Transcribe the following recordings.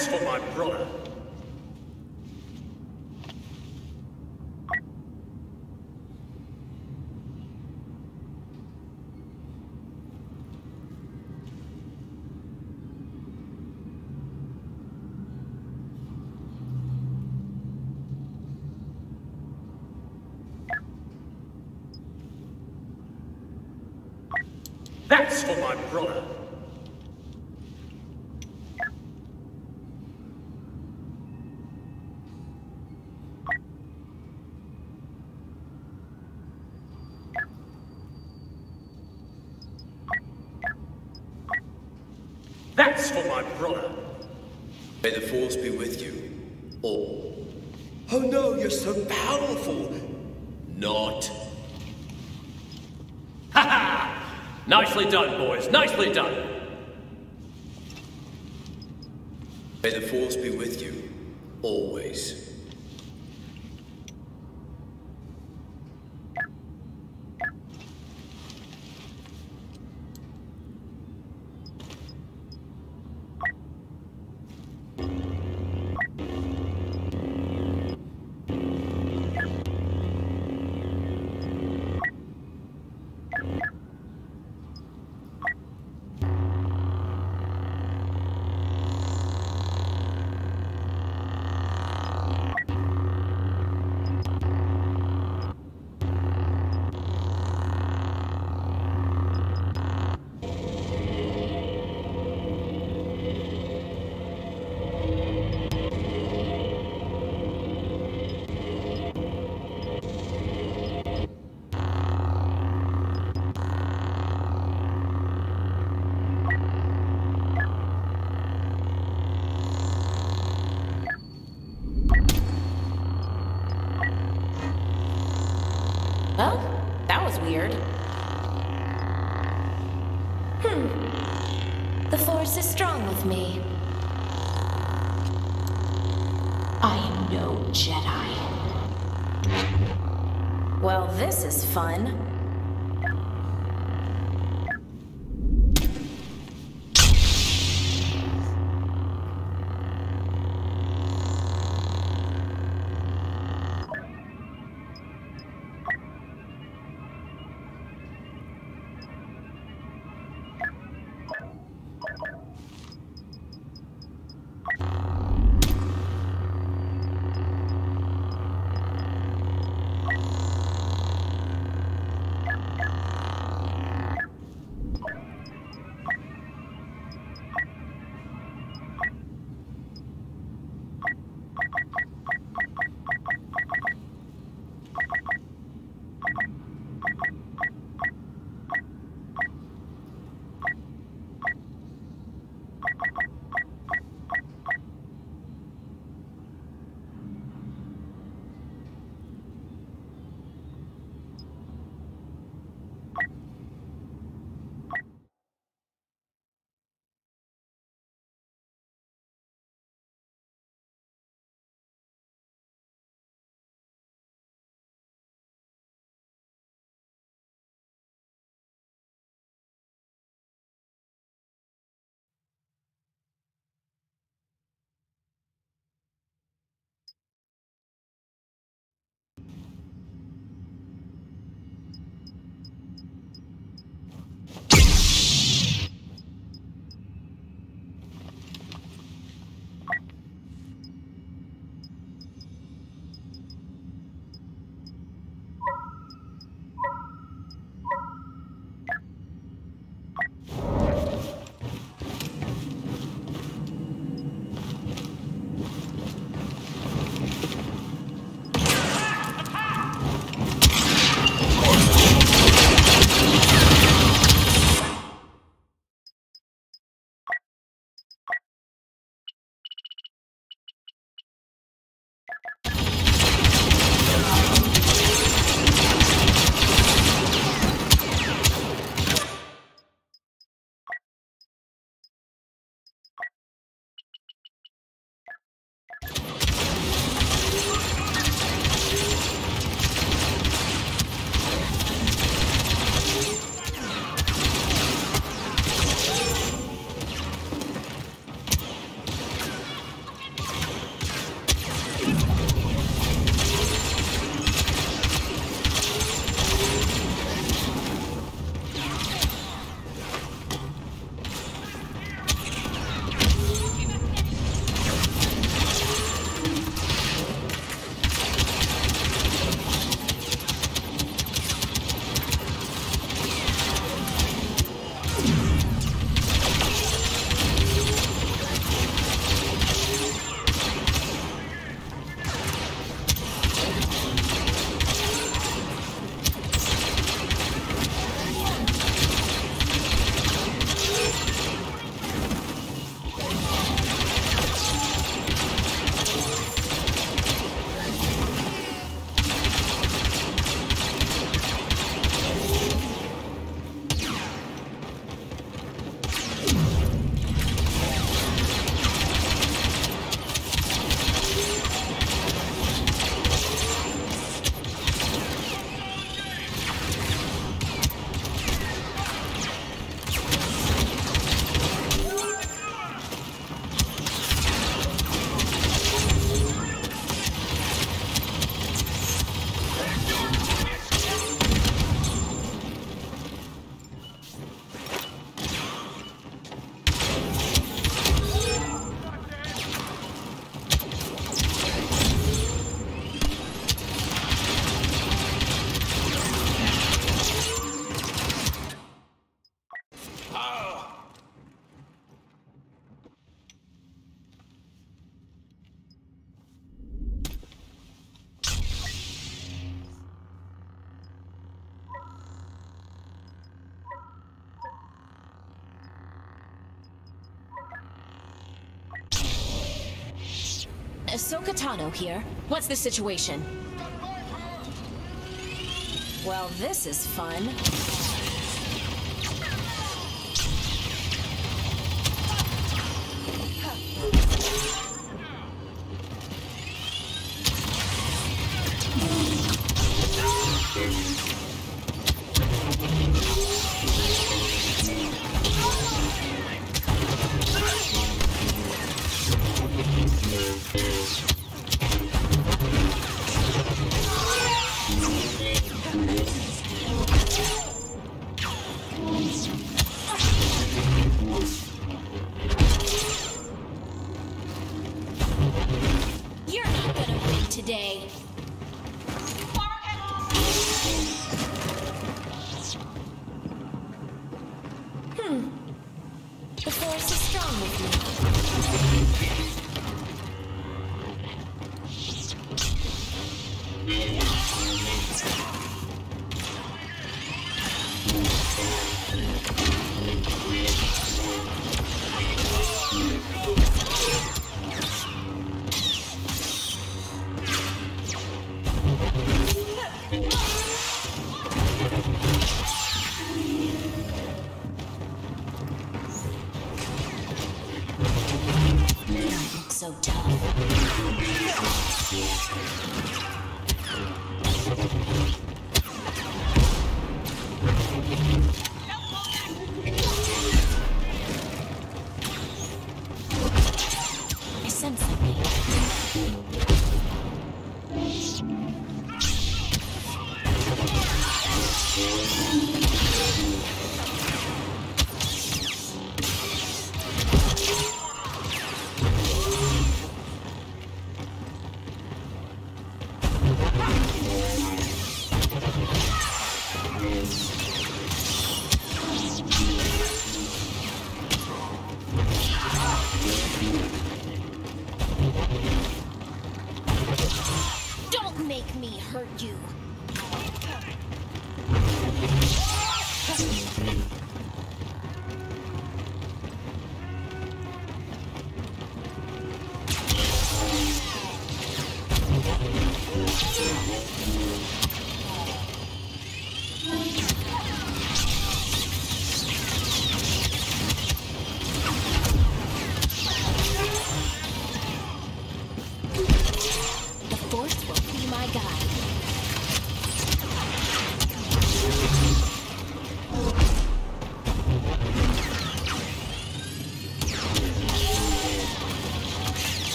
That's for my brother. That's for my brother. That's for my brother. May the force be with you. All. Oh no, you're so powerful. Not. Ha ha! Nicely done, boys. Nicely done. May the force be with you. Always. I am no Jedi. Well, this is fun. Ahsoka Tano here. What's the situation? Well, this is fun. hurt you.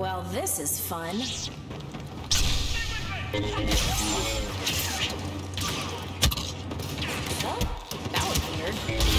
Well, this is fun. Well, that was weird.